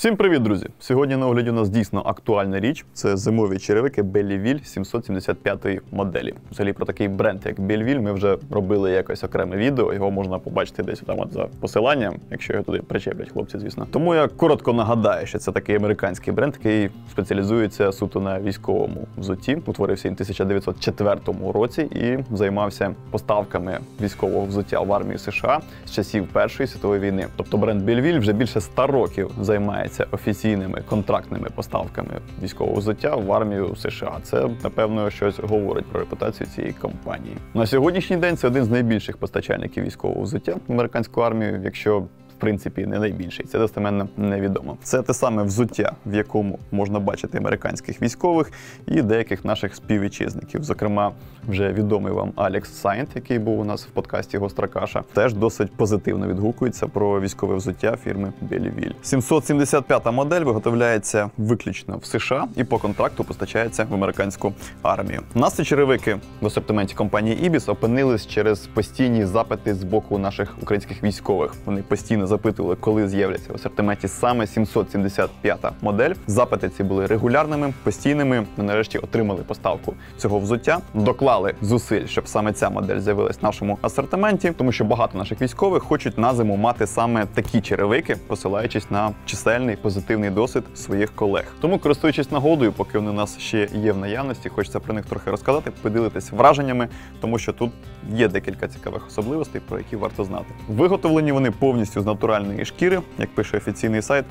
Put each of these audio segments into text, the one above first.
Всім привіт, друзі! Сьогодні на огляді у нас дійсно актуальна річ. Це зимові черевики Belleville 775 моделі. Взагалі про такий бренд, як Belleville, ми вже робили якось окреме відео. Його можна побачити десь там за посиланням, якщо його туди причеплять хлопці, звісно. Тому я коротко нагадаю, що це такий американський бренд, який спеціалізується суто на військовому взутті. Утворився він у 1904 році і займався поставками військового взуття в армію США з часів Першої світової війни. Тобто бренд Belleville вже більше ста років займається офіційними контрактними поставками військового взуття в армію США. Це напевно щось говорить про репутацію цієї компанії. На сьогоднішній день це один з найбільших постачальників військового взуття в американську армію. Якщо принципі не найбільший. Це достеменно невідомо. Це те саме взуття, в якому можна бачити американських військових і деяких наших співвітчизників. Зокрема, вже відомий вам Алекс Сайнт, який був у нас в подкасті Гостра Каша, теж досить позитивно відгукується про військове взуття фірми Belleville. 775 модель виготовляється виключно в США і по контракту постачається в американську армію. Нас черевики в асортименті компанії Ibis опинились через постійні запити з боку наших українських військових. Вони постійно запитували, коли з'являться в асортименті саме 775-та модель. Запити ці були регулярними, постійними. Ми нарешті отримали поставку цього взуття, доклали зусиль, щоб саме ця модель з'явилась в нашому асортименті, тому що багато наших військових хочуть на зиму мати саме такі черевики, посилаючись на чисельний позитивний досвід своїх колег. Тому, користуючись нагодою, поки вони у нас ще є в наявності, хочеться про них трохи розказати, поділитися враженнями, тому що тут є декілька цікавих особливостей, про які варто знати. Виготовлені вони повністю з натуральної шкіри, як пише офіційний сайт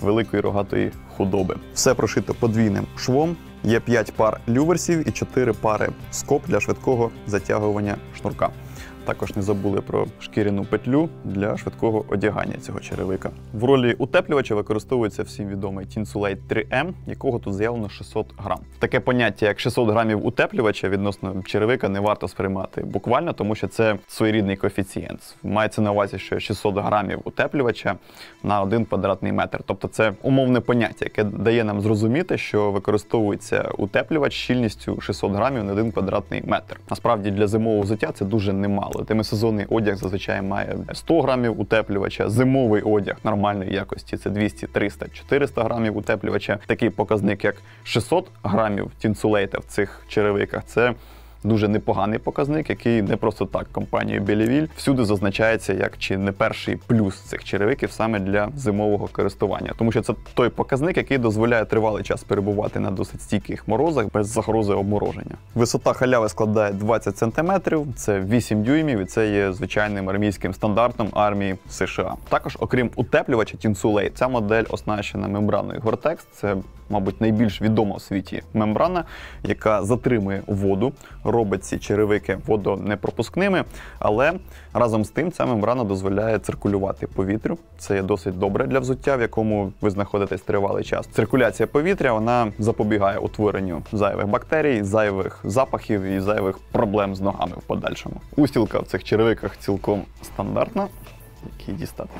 великої рогатої худоби. Все прошито подвійним швом. Є 5 пар люверсів і 4 пари скоб для швидкого затягування шнурка. Також не забули про шкіряну петлю для швидкого одягання цього черевика. В ролі утеплювача використовується всім відомий Tinsulate 3M, якого тут заявлено 600 грам. Таке поняття, як 600 грамів утеплювача відносно черевика, не варто сприймати буквально, тому що це своєрідний коефіцієнт. Мається на увазі, що 600 грамів утеплювача на один квадратний метр. Тобто це умовне поняття, яке дає нам зрозуміти, що використовується утеплювач щільністю 600 грамів на один квадратний метр. Насправді для зимового взуття це дуже немало. Демисезонний одяг зазвичай має 100 грамів утеплювача, зимовий одяг нормальної якості це 200, 300, 400 грамів утеплювача. Такий показник, як 600 грамів тінсулейта в цих черевиках, це дуже непоганий показник, який не просто так компанією Belleville всюди зазначається як чи не перший плюс цих черевиків саме для зимового користування, тому що це той показник, який дозволяє тривалий час перебувати на досить стійких морозах без загрози обмороження. Висота халяви складає 20 см, це 8 дюймів, і це є звичайним армійським стандартом армії США. Також, окрім утеплювача Tinsulate, ця модель оснащена мембраною Gore-Tex. Це Мабуть, найбільш відома у світі мембрана, яка затримує воду, робить ці черевики водонепропускними, але разом з тим ця мембрана дозволяє циркулювати повітрю. Це є досить добре для взуття, в якому ви знаходитесь тривалий час. Циркуляція повітря вона запобігає утворенню зайвих бактерій, зайвих запахів і зайвих проблем з ногами в подальшому. Устілка в цих черевиках цілком стандартна, який дістати.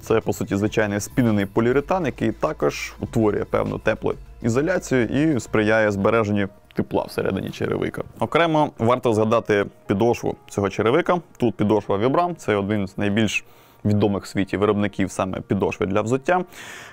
Це, по суті, звичайний спінений поліуретан, який також утворює певну теплоізоляцію і сприяє збереженню тепла всередині черевика. Окремо варто згадати підошву цього черевика. Тут підошва Vibram, це один з найбільш відомих в світі виробників саме підошви для взуття.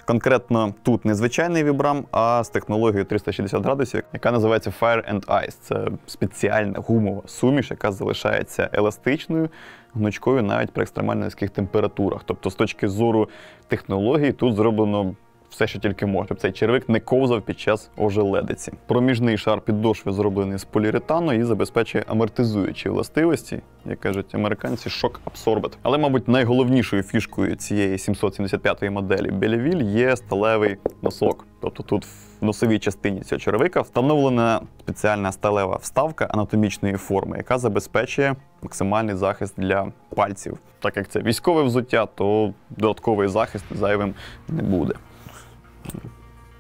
Конкретно тут не звичайний Vibram, а з технологією 360 градусів, яка називається Fire and Ice. Це спеціальна гумова суміш, яка залишається еластичною, гнучкою навіть при екстремально низьких температурах. Тобто, з точки зору технології, тут зроблено. Все, що тільки може, цей червик не ковзав під час ожеледиці. Проміжний шар підошви зроблений з поліуретану і забезпечує амортизуючі властивості, як кажуть американці, шок абсорбет. Але, мабуть, найголовнішою фішкою цієї 775-ї моделі Belleville є сталевий носок. Тобто тут в носовій частині цього черевика встановлена спеціальна сталева вставка анатомічної форми, яка забезпечує максимальний захист для пальців. Так як це військове взуття, то додатковий захист зайвим не буде.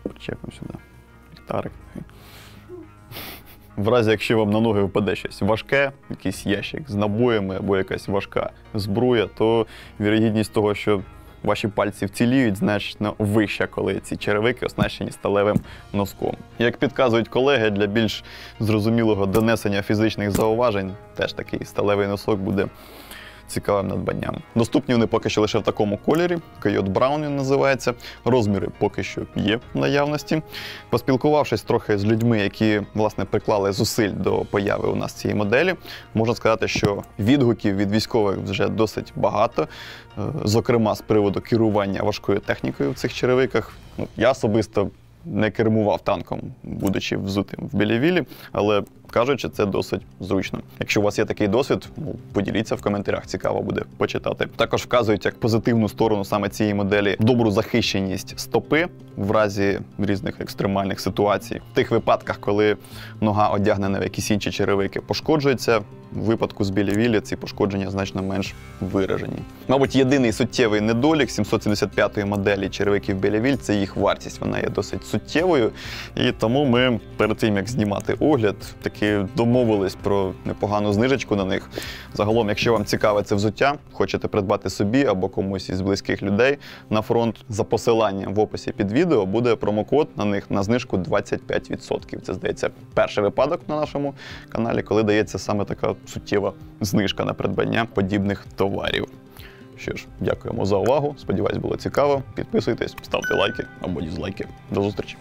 Причепимо сюди. Ліхтарик. В разі, якщо вам на ноги впаде щось важке, якийсь ящик з набоями або якась важка збруя, то вірогідність того, що ваші пальці вціліють, значно вища, коли ці черевики оснащені сталевим носком. Як підказують колеги, для більш зрозумілого донесення фізичних зауважень, теж такий сталевий носок буде цікавим надбанням. Доступні вони поки що лише в такому кольорі. Койот Браун він називається. Розміри поки що є в наявності. Поспілкувавшись трохи з людьми, які власне приклали зусиль до появи у нас цієї моделі, можна сказати, що відгуків від військових вже досить багато. Е, Зокрема, з приводу керування важкою технікою в цих черевиках. Ну, я особисто не кермував танком, будучи взутим в Білівілі, але кажучи, це досить зручно. Якщо у вас є такий досвід, ну, поділіться в коментарях, цікаво буде почитати. Також вказують як позитивну сторону саме цієї моделі добру захищеність стопи в разі різних екстремальних ситуацій. В тих випадках, коли нога одягнена в якісь інші черевики, пошкоджується. В випадку з білівілі ці пошкодження значно менш виражені. Мабуть, єдиний суттєвий недолік 775-ї моделі черевиків білівіль це їх вартість. Вона є досить суттєвою. І тому ми перед тим як знімати огляд, таки домовились про непогану знижечку на них. Загалом, якщо вам цікаве це взуття, хочете придбати собі або комусь із близьких людей на фронт за посиланням в описі під відео буде промокод на них на знижку 25%. Це здається перший випадок на нашому каналі, коли дається саме така суттєва знижка на придбання подібних товарів. Що ж, дякуємо за увагу. Сподіваюсь, було цікаво. Підписуйтесь, ставте лайки або дізлайки. До зустрічі!